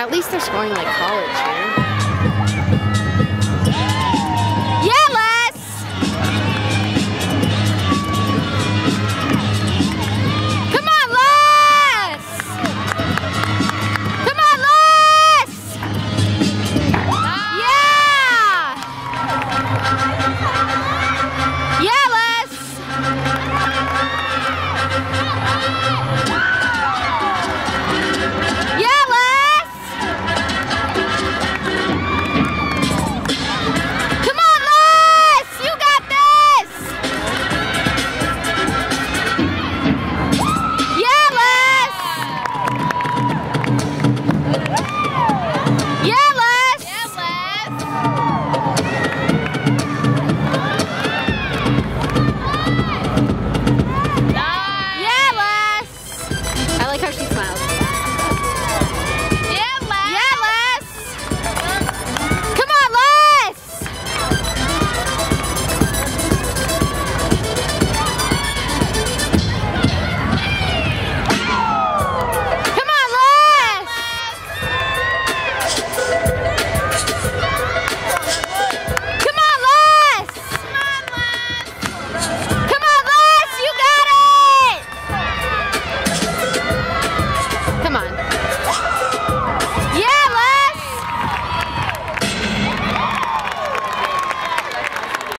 At least they're scoring like college. like how she smiles.